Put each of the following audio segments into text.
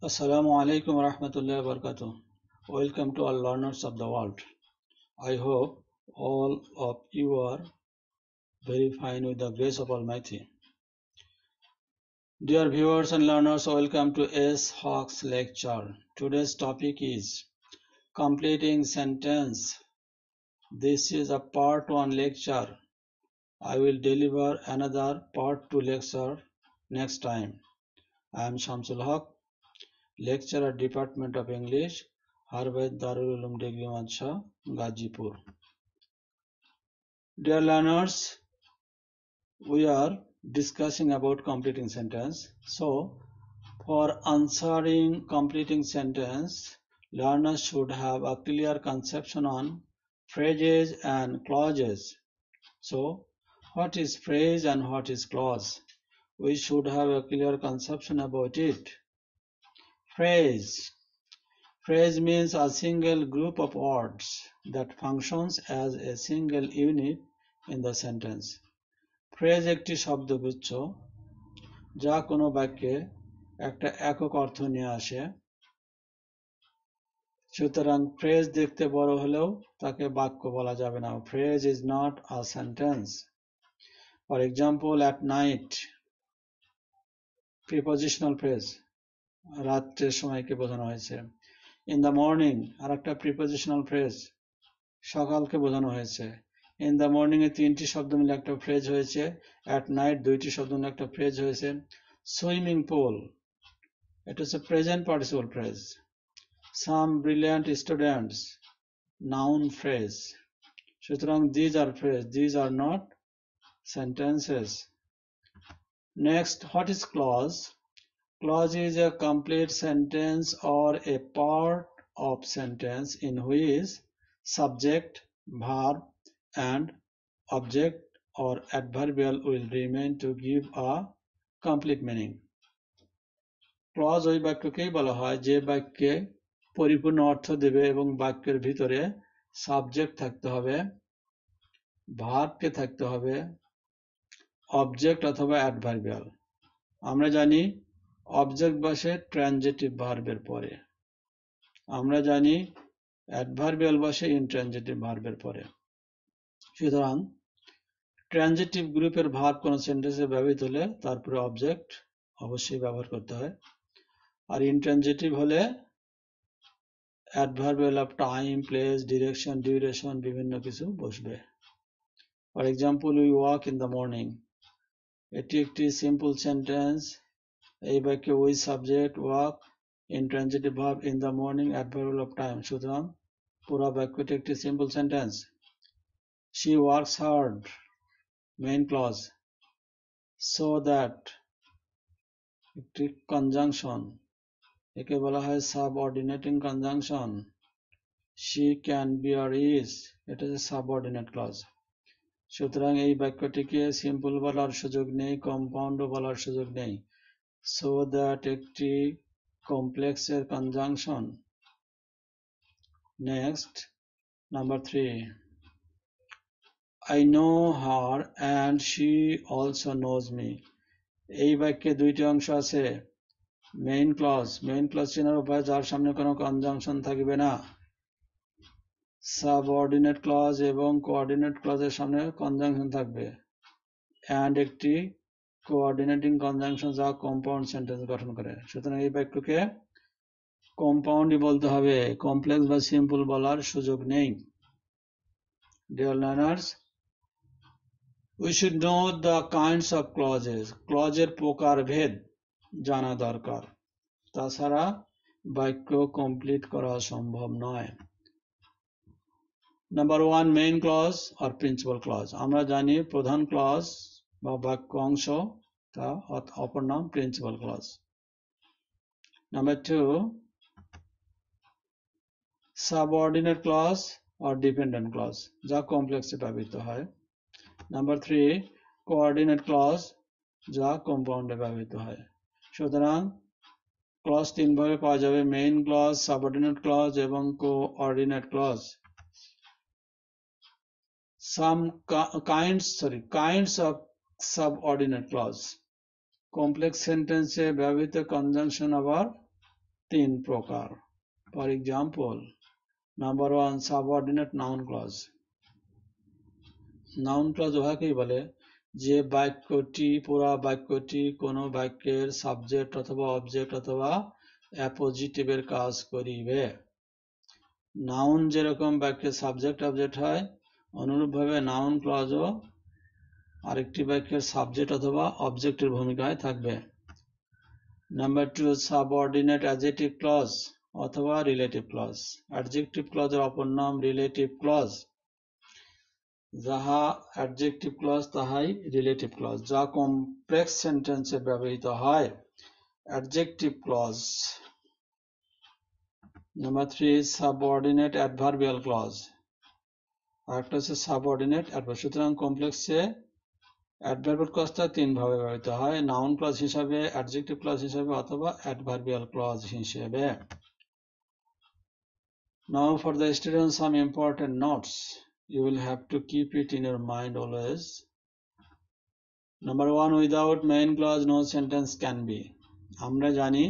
Assalamu alaikum warahmatullahi wabarakatuh. Welcome to all learners of the world. I hope all of you are very fine with the grace of Almighty. Dear viewers and learners, welcome to S. Hawk's lecture. Today's topic is completing sentence. This is a part 1 lecture. I will deliver another part 2 lecture next time. I am Shamsul Haq, lecturer Department of English, Harvard Darul Uloom Degree Mansha, Gazipur. Dear learners, we are discussing about completing sentence. So, for answering completing sentence, learners should have a clear conception on phrases and clauses. So, what is phrase and what is clause? We should have a clear conception about it. Phrase. Phrase means a single group of words that functions as a single unit in the sentence. Phrase একটি শব্দগুচ্ছ যা কোনো বাক্যে একটা একক অর্থ নিয়ে আসে। সুতরাং ফ্রেজ দেখতে বড় হলেও তাকে বাক্য বলা যাবে না। Phrase is not a sentence for example at night prepositional phrase রাত্রের সময়কে বোঝানো হয়েছে। ইন দ্য মর্নিং আর একটা প্রিপোজিশনাল ফ্রেজ সকালকে বোঝানো হয়েছে। ইন দ্য মর্নিং এ তিনটি শব্দ মিলে একটা ফ্রেজ হয়েছে অ্যাট নাইট দুইটি শব্দ মিলে একটা ফ্রেজ হয়েছে। সুইমিং পুল এটা হচ্ছে present participle phrase some brilliant students noun phrase সুতরাং these are phrase these are not sentences next what is clause? Clause is a complete sentence or a part of sentence in which subject, verb, and object or adverbial will remain to give a complete meaning. Clause ওই বাক্যকেই বলা হয় যে বাক্যে পরিপূর্ণ অর্থ দেবে এবং বাক্যের ভিতরে সাবজেক্ট থাকতে হবে ভার্বকে থাকতে হবে অবজেক্ট অথবা অ্যাডভার্বিয়াল আমরা জানি অবজেক্ট বসে ট্রানজেটিভ ভার্বের পরে। আমরা জানি অ্যাডভার্বিয়াল বসে ইনট্রানজেটিভ ভার্বের পরে। সুতরাং ট্রানজেটিভ গ্রুপের ভার্ব কোন সেন্টেন্সে ব্যবহৃত হলে তারপরে অবজেক্ট অবশ্যই ব্যবহার করতে হয়। আর ইনট্রানজেটিভ হলে adverbial of time place direction duration বিভিন্ন কিছু বসবে। For example we walk in the morning এটি একটি সিম্পল সেন্টেন্স এই বাক্যে we subject walk intransitive verb in the morning adverbial of time সুতরাং পুরো বাক্যটি একটি simple sentence she works hard main clause so that একটি কনজাংশন একে বলা হয় subordinating conjunction she can be R is এটা হচ্ছে সাবঅর্ডিনেট ক্লজ সুতরাং এই বাক্যটিকে সিম্পল বলার সুযোগ নেই কম্পাউন্ডও বলার সুযোগ নেই। সো দ্যাট একটি কমপ্লেক্সের conjunction next number three I know her and she also knows me এই বাক্যে দুইটি অংশ আছে। মেইন ক্লজ মেইন ক্লজ চেনার উপায় যার সামনে কোনো কনজাংশন থাকবে না। সাবঅর্ডিনেট ক্লজ এবং কোঅর্ডিনেট ক্লজের সামনে কনজাংশন থাকবে। অ্যান্ড একটি কোঅর্ডিনেটিং কনজাংশন যা কম্পাউন্ড সেন্টেন্স গঠন করে। সুতরাং এই বাক্যকে কম্পাউন্ডই বলতে হবে। কমপ্লেক্স বা সিম্পল বলার সুযোগ নেই। Dear learners we should know the kinds of clauses ক্লজের প্রকারভেদ জানা দরকার। তাছাড়া বাক্য কমপ্লিট করা সম্ভব নয়। নাম্বার ওয়ান মেইন ক্লজ আর প্রিন্সিপাল ক্লজ আমরা জানি প্রধান ক্লজ বা বাক্য অংশ, তা অপর নাম principal clause number two subordinate clause আর ডিপেন্ডেন্ট ক্লজ যা কমপ্লেক্সে ব্যবহৃত হয়। নাম্বার থ্রি কোঅর্ডিনেট ক্লজ যা কম্পাউন্ডে ব্যবহৃত হয়। সুতরাং ক্লজ তিন ভাবে পাওয়া যাবে মেইন ক্লজ সাবঅর্ডিনেট ক্লজ এবং coordinate clause some kinds, sorry, kinds of clause. Complex sentence এ ব্যবহৃত কনজাংশন আবার তিন প্রকার। For example number one subordinate noun clause noun clause উহাকেই বলে যে বাক্যটি, পুরা বাক্যটি কোনো বাক্যের সাবজেক্ট অথবা অবজেক্ট অথবা অ্যাপোজিটিভের কাজ করিবে। নাউন যেরকম বাক্যের সাবজেক্ট অবজেক্ট হয়, অনুরূপভাবে নাউন ক্লজও আরেকটি বাক্যের সাবজেক্ট অথবা অবজেক্টের ভূমিকায় থাকবে। Number two subordinate adjective clause অথবা রিলেটিভ ক্লজ অ্যাডজেক্টিভ ক্লজের অপর নাম রিলেটিভ ক্লজ যাহা অ্যাডজেক্টিভ ক্লজ তাহাই রিলেটিভ ক্লজ যা কমপ্লেক্স সেন্টেন্সে ব্যবহৃত হয়। Adjective clause number three subordinate adverbial clause আরেকটা হচ্ছে সাবঅর্ডিনেট অ্যাডভার্ব সুতরাং কমপ্লেক্সে অ্যাডভার্বিয়াল ক্লজটা তিন ভাবে ব্যবহৃত হয় নাউন ক্লজ হিসাবে অ্যাডজেক্টিভ ক্লজ হিসাবে অথবা অ্যাডভার্বিয়াল ক্লজ হিসেবে Now for the students some important notes. You will have to keep it in your mind always. Number one, without main clause no sentence can be. আমরা জানি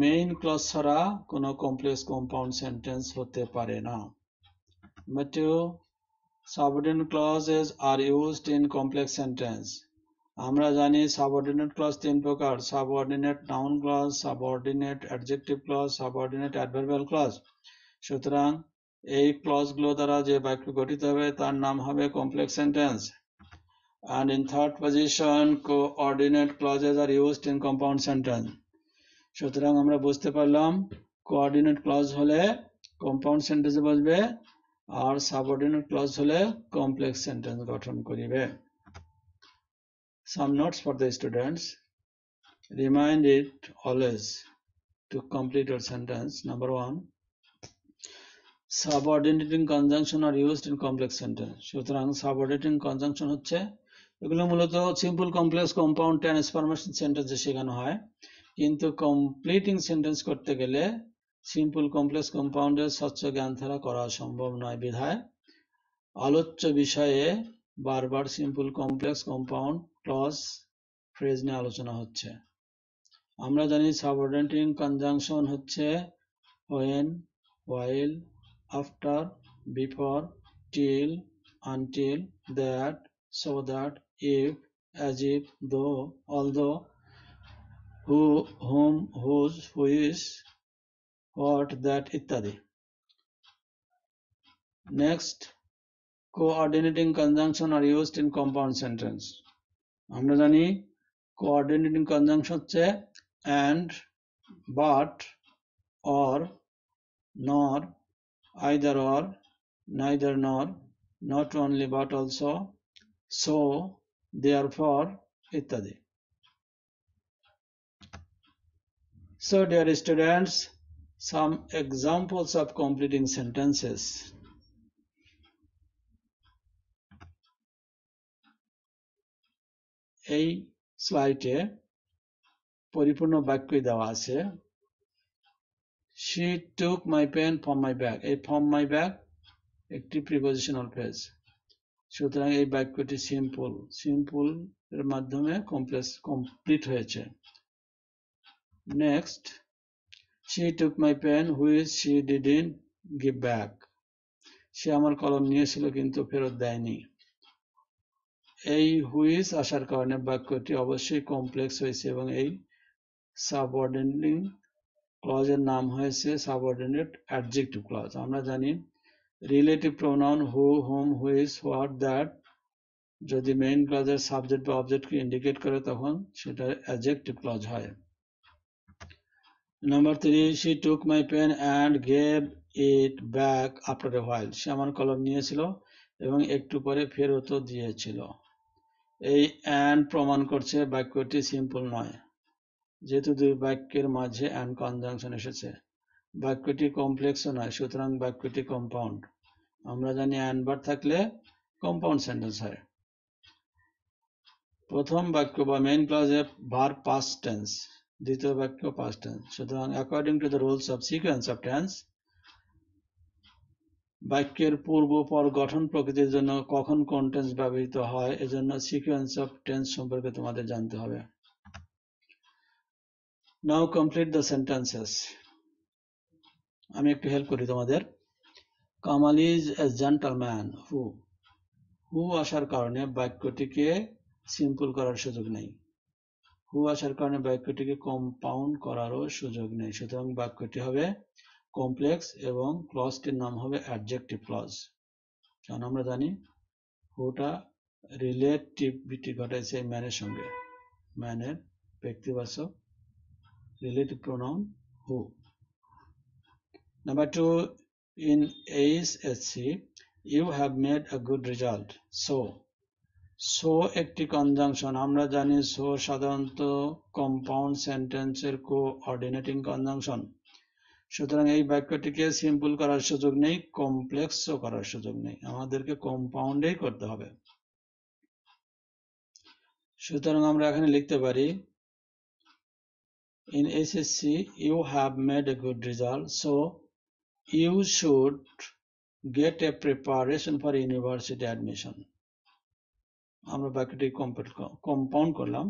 main clause ছাড়া কোনো complex compound sentence হতে পারে না Number two, subordinate clauses are used in complex sentence আমরা জানি subordinate clause তিন প্রকার subordinate noun clause subordinate adjective clause subordinate adverbial clause সুতরাং এই ক্লজগুলো দ্বারা যে বাক্য গঠিত হবে, তার নাম হবে complex sentence and in third position, coordinate clauses are used in compound sentence সুতরাং আমরা বুঝতে পারলাম কোঅর্ডিনেট ক্লজ হলে কম্পাউন্ড সেন্টেন্সে বসবে আর সাবঅর্ডিনেট ক্লজ হলে কমপ্লেক্স সেন্টেন্স গঠন করিবে। Some notes for the students remind it always to complete your sentence number one subordinating conjunction are used in complex sentence সুতরাং সাবঅর্ডিনেটিং কনজাংশন হচ্ছে, এগুলো মূলত simple complex compound tense formation সেন্টেন্সে শেখানো হয়। কিন্তু কমপ্লিটিং সেন্টেন্স করতে গেলে সিম্পল কমপ্লেক্স কম্পাউন্ডের স্বচ্ছ জ্ঞান ছাড়া করা সম্ভব নয়, বিধায়। আলোচ্য বিষয়ে বারবার simple complex compound clause phrase নিয়ে আলোচনা হচ্ছে। আমরা জানি সাবঅর্ডিনেটিং কনজাংশন হচ্ছে when, while, after, before, till, until, that, so that, if, as if, though, although, who, whom, whose which what that ইত্যাদি next coordinating conjunction are used in compound sentence আমরা জানি coordinating conjunction হচ্ছে and but or nor either or neither nor not only but also so therefore ইত্যাদি so dear students some examples of completing sentences. এই স্লাইডে পরিপূর্ণ বাক্যই দেওয়া আছে। She took my pen from my bag. এই from my bag একটি prepositional phrase সুতরাং এই বাক্যটি সিম্পল সিম্পল এর মাধ্যমে কমপ্লেক্স কমপ্লিট হয়েছে। Next she took my pen, which she didn't give back. সে আমার কলম নিয়েছিল, কিন্তু ফেরত দেয়নি। এই হুইস আসার কারণে বাক্যটি অবশ্যই কমপ্লেক্স হয়েছে এবং এই সাবঅর্ডিনেটিং ক্লজের নাম হয়েছে সাবঅর্ডিনেট অ্যাডজেক্টিভ ক্লজ আমরা জানি relative pronoun who whom whose what that যদি মেইন ক্লজের সাবজেক্ট বা অবজেক্টকে ইন্ডিকেট করে, তখন সেটা অ্যাডজেক্টিভ ক্লজ হয়। Number three she took my pen and gave it back after a while সে আমার কলম নিয়েছিল এবং একটু পরে ফেরতও দিয়েছিল। এই অ্যান্ড প্রমাণ করছে বাক্যটি সিম্পল নয়। যেহেতু দুই বাক্যের মাঝে অ্যান্ড কনজাংশন এসেছে। বাক্যটি কমপ্লেক্সও নয়, সুতরাং বাক্যটি কম্পাউন্ড আমরা জানি অ্যান্ড বার থাকলে কম্পাউন্ড সেন্টেন্স হয়। প্রথম বাক্য বা মেইন ক্লজে ভার পাস্ট টেন্স দ্বিতীয় বাক্য পাস্ট টেন্স সুতরাং according to the rules of sequence of tense বাক্যের পূর্ব পর গঠন প্রকৃতির জন্য কখন কোন টেন্স ব্যবহৃত হয়, এজন্য সিকোয়েন্স অফ টেন্স সম্পর্কে তোমাদের জানতে হবে। নাও কমপ্লিট দ্য সেন্টেন্সেস আমি একটু হেল্প করি তোমাদের। Kamal is a gentleman who who আসার কারণে বাক্যটিকে সিম্পল করার সুযোগ নেই। আসার কারণে বাক্যটিকে কম্পাউন্ড করারও সুযোগ নেই। সুতরাং বাক্যটি হবে কমপ্লেক্স এবং ক্লজটির নাম হবে অ্যাডজেক্টিভ ক্লজ কারণ আমরা জানি হুটা রিলেটিভিটি ঘটাইছে ম্যানের সঙ্গে। ম্যানের ব্যক্তিবাচক relative pronoun who number two in H S C you have made a good result so so একটি কনজাংশন আমরা জানি সো সাধারণত কম্পাউন্ড সেন্টেন্সের কোঅর্ডিনেটিং কনজাংশন সুতরাং এই বাক্যটিকে সিম্পল করার সুযোগ নেই কমপ্লেক্সও করার সুযোগ নেই। আমাদেরকে কম্পাউন্ডেই করতে হবে। সুতরাং আমরা এখানে লিখতে পারি, in SSC you have made a good result, so you should get a preparation for university admission. আমরা বাক্যটি কম্পাউন্ড করলাম।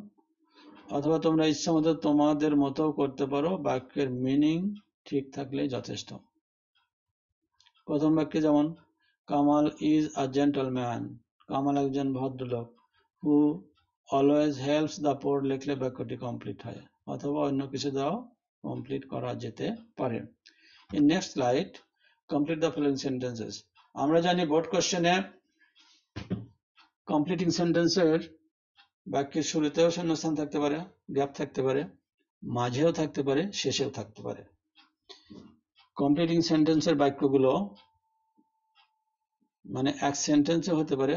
অথবা তোমরা ইচ্ছা মতো তোমাদের মতো করতে পারো, বাক্যের মিনিং ঠিক থাকলেই যথেষ্ট। প্রথম বাক্যে যেমন, Kamal is a gentleman Kamal একজন ভদ্রলোক who always helps the poor লিখলে বাক্যটি কমপ্লিট হয়, অথবা অন্য কিছু দাও কমপ্লিট করা যেতে পারে। In next slide complete the following sentences আমরা জানি বোর্ড কোশ্চেনে কমপ্লিটিং সেন্টেন্সের বাক্যের শুরুতেও শূন্যস্থান থাকতে পারে গ্যাপ থাকতে পারে, মাঝেও থাকতে পারে, শেষেও থাকতে পারে। কমপ্লিটিং সেন্টেন্সের বাক্যগুলো মানে এক সেন্টেন্সে হতে পারে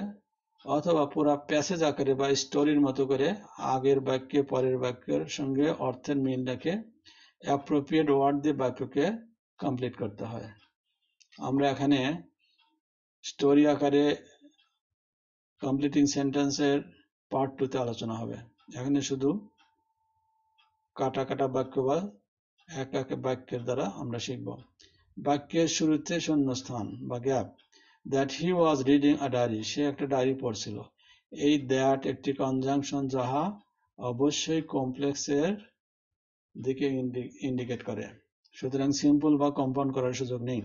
অথবা পুরা প্যাসেজ আকারে বা স্টোরির মতো করে আগের বাক্যে পরের বাক্যের সঙ্গে অর্থের মিল রেখে অ্যাপ্রোপ্রিয়েট ওয়ার্ড দিয়ে বাক্যকে কমপ্লিট করতে হয়। আমরা এখানে স্টোরি আকারে কমপ্লিটিং সেন্টেন্সের পার্ট টুতে আলোচনা হবে। এখানে শুধু কাটা কাটা বাক্য বা এক এক বাক্যের দ্বারা আমরা শিখব। বাক্যের শুরুতে শূন্যস্থান বা gap that he was reading a diary সে একটা ডায়েরি পড়ছিল। এই দ্যাট একটি কনজাংশন যাহা অবশ্যই কমপ্লেক্সের দিকে ইন্ডিকেট করে। সুতরাং সিম্পল বা কম্পাউন্ড করার সুযোগ নেই।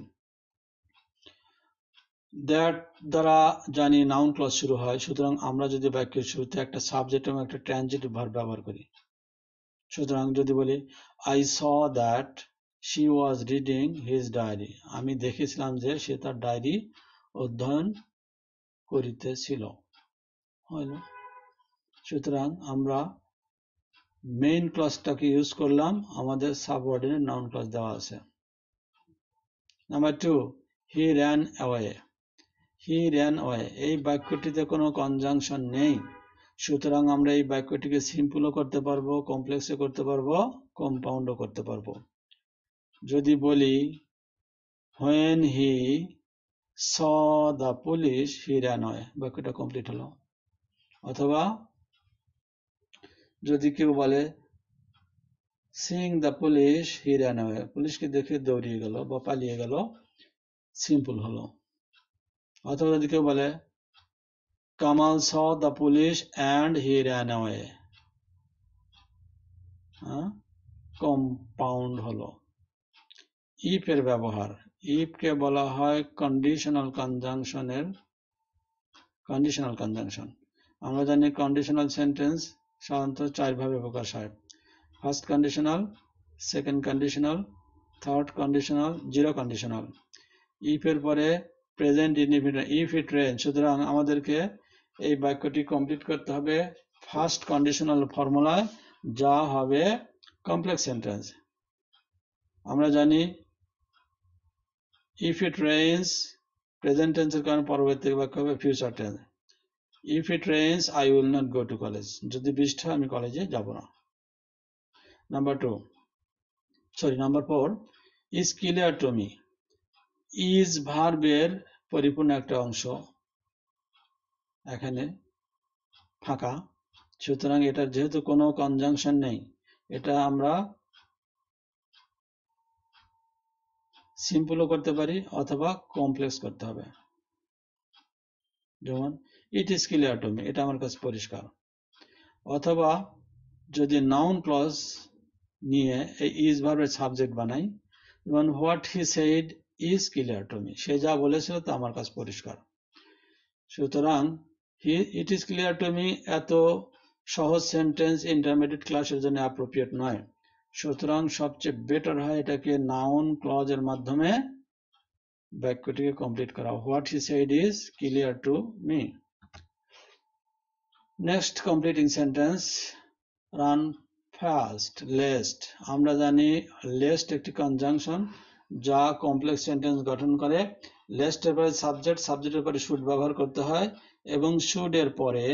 দ্যাট দ্বারা জানি নাউন ক্লজ শুরু হয়। সুতরাং আমরা যদি বাক্যের শুরুতে একটা সাবজেক্ট এবং একটা ট্রানজিটিভ ভার্ব ব্যবহার করি, সুতরাং যদি বলি I saw that she was reading his diary আমি দেখেছিলাম যে সে তার ডায়েরি অধ্যয়ন করিতেছিল। হইল সুতরাং আমরা মেইন ক্লজটাকে ইউজ করলাম। আমাদের সাবঅর্ডিনেট নাউন ক্লজ দেওয়া আছে। Number two he ran away he ran away এই বাক্যটিতে কোনো কনজাংশন নেই। সুতরাং আমরা এই বাক্যটিকে সিম্পলও করতে পারব কমপ্লেক্সও করতে পারব কম্পাউন্ডও করতে পারব। যদি বলি when he saw the police he ran away বাক্যটা কমপ্লিট হলো। অথবা যদি কেউ বলে seeing the police he ran away পুলিশকে দেখে দৌড়িয়ে গেল বা পালিয়ে গেল। সিম্পল হলো। অথবা যদি কেউ বলে, Kamal saw the police and he ran away. Compound হলো। ইফ এর ব্যবহার। ইফকে বলা হয় কন্ডিশনাল কনজাংশনের কন্ডিশনাল কনজাংশন আমরা জানি কন্ডিশনাল সেন্টেন্স সাধারণত চার ভাবে প্রকাশ হয়। First conditional second conditional third conditional zero conditional ইফের পরে present indefinite if it rain সুতরাং আমাদেরকে এই বাক্যটি কমপ্লিট করতে হবে। ফার্স্ট কন্ডিশনাল ফর্মুলায় যা হবে কমপ্লেক্স সেন্টেন্স আমরা জানি ইফ ইট রেইনস প্রেজেন্ট টেন্সের কারণে পরবর্তী বাক্য হবে future tense if it rains I will not go to college যদি বৃষ্টি আমি কলেজে যাব না। Number two sorry number four is clear to me is ভার্বের পরিপূর্ণ একটা অংশ। এখানে ফাঁকা। সুতরাং এটার যেহেতু কোনো কনজাংশন নেই, এটা আমরা সিম্পলও করতে পারি অথবা কমপ্লেক্স করতে হবে। যেমন it is clear to me এটা আমার কাছে পরিষ্কার। অথবা যদি নাউন ক্লজ নিয়ে এই ইজ ভার্বের সাবজেক্ট বানাই, যেমন what he said is clear to me সে যা বলেছিল তা আমার কাছে পরিষ্কার। সুতরাং it is clear to me এত সহজ সেন্টেন্স ইন্টারমিডিয়েট ক্লাসের জন্য অ্যাপ্রোপ্রিয়েট নয়। সুতরাং সবচেয়ে বেটার হয় এটাকে নাউন ক্লজের মাধ্যমে বাক্যটিকে কমপ্লিট করা। What he said is clear to me next completing sentence run fast lest আমরা জানি লেস্ট একটি কনজাংশন যা কমপ্লেক্স সেন্টেন্স গঠন করে লেস্ট এর পরে সাবজেক্ট সাবজেক্টের পরে শুড ব্যবহার করতে হয় এবং শুড এর পরে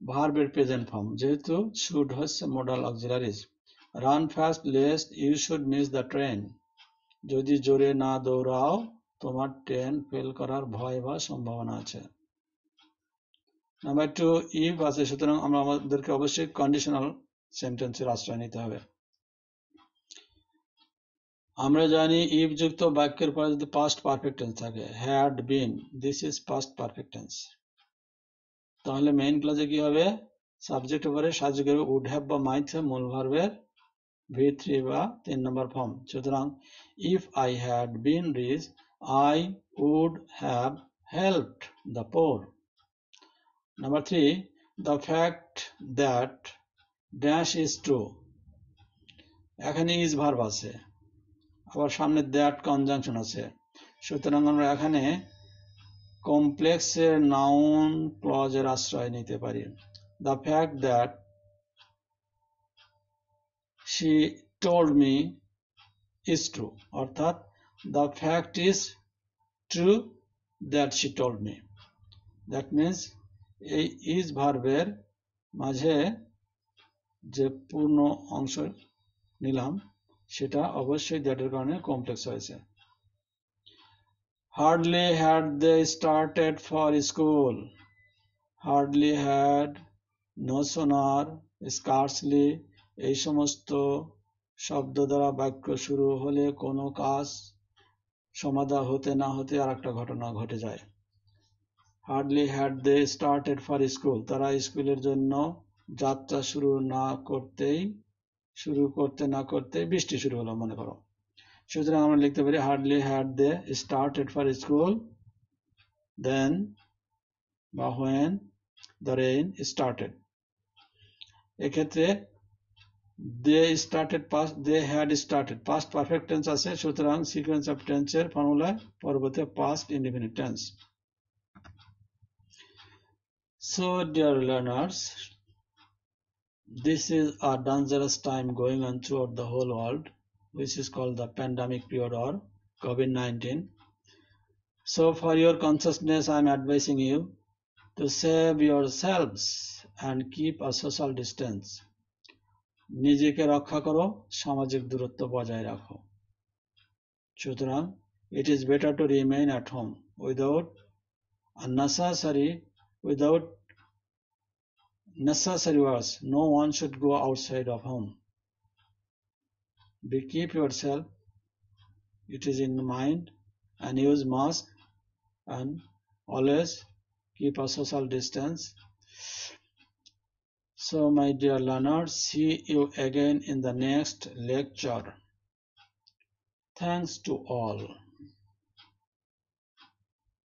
ভার্বের প্রেজেন্ট ফর্ম যেহেতু শুড হচ্ছে modal auxiliaries run fast lest you should miss the train যদি জোরে না দৌড়াও, তোমার ট্রেন ফেল করার ভয় বা সম্ভাবনা আছে। নাম্বার টু ইফ আছে, সুতরাং আমরা আমাদেরকে অবশ্যই কন্ডিশনাল সেন্টেন্সের আশ্রয় নিতে হবে। আমরা জানি ইফ যুক্ত বাক্যের পরে যদি পাস্ট পারফেক্ট টেন্স থাকে had been this is past perfect tense তাহলে মেইন ক্লাসে কি হবে? সাবজেক্ট উপরে সাহায্য করবে উড হ্যাভ বা মাইট মূল ভার্বের ভি থ্রি বা তিন নম্বর ফর্ম সুতরাং if I had been rich I would have helped the poor number three the fact that dash is true এখানে ইজ ভার্ব আছে। আবার সামনে দ্যাট কনজাংশন আছে। সুতরাং আমরা এখানে কমপ্লেক্সের নাউন ক্লজের আশ্রয় নিতে পারি। The fact that she told me is true অর্থাৎ the fact is true that she told me that means এই ইজ ভার্বের মাঝে যে পূর্ণ অংশ নিলাম সেটা অবশ্যই দ্যাটের কারণে কমপ্লেক্স হয়েছে। Hardly had they started for school hardly had no sooner scarcely এই সমস্ত শব্দ দ্বারা বাক্য শুরু হলে কোনো কাজ সমাধা হতে না হতে আর একটা ঘটনা ঘটে যায়। Hardly had they started for school তারা স্কুলের জন্য যাত্রা শুরু না করতেই শুরু করতে না করতে বৃষ্টি শুরু হলো মনে করো। সুতরাং আমরা লিখতে পারি hardly had they started for school then বা হোয়েন দ্য রেইন স্টার্টেড এক্ষেত্রে they started past they had started past perfect tense আছে সুতরাং সিকোয়েন্স অফ টেন্সের ফর্মুলা পরবর্তী past indefinite tense So, dear learners, this is a dangerous time going on throughout the whole world, which is called the pandemic period or COVID-19. So, for your consciousness, I am advising you to save yourselves and keep a social distance. নিজেকে রক্ষা করো সামাজিক দূরত্ব বজায় রাখো সুতরাং it is better to remain at home without unnecessary without necessary words no one should go outside of home. Be keep yourself it is in mind and use mask and always keep a social distance. So my dear learners see you again in the next lecture. Thanks to all